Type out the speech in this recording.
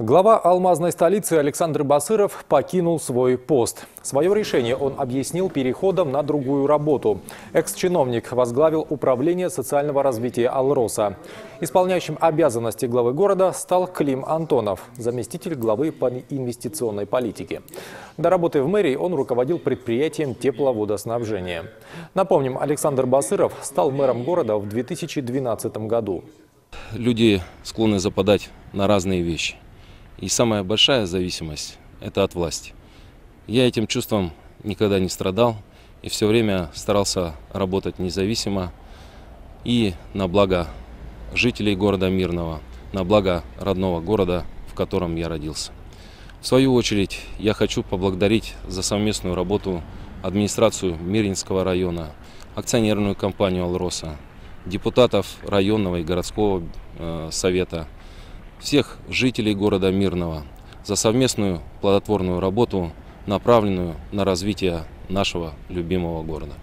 Глава алмазной столицы Александр Басыров покинул свой пост. Свое решение он объяснил переходом на другую работу. Экс-чиновник возглавил управление социального развития «Алроса». Исполняющим обязанности главы города стал Клим Антонов, заместитель главы по инвестиционной политике. До работы в мэрии он руководил предприятием тепловодоснабжения. Напомним, Александр Басыров стал мэром города в 2012 году. Люди склонны западать на разные вещи. И самая большая зависимость – это от власти. Я этим чувством никогда не страдал и все время старался работать независимо и на благо жителей города Мирного, на благо родного города, в котором я родился. В свою очередь я хочу поблагодарить за совместную работу администрацию Миринского района, акционерную компанию «Алроса», депутатов районного и городского э, совета – всех жителей города Мирного за совместную плодотворную работу, направленную на развитие нашего любимого города.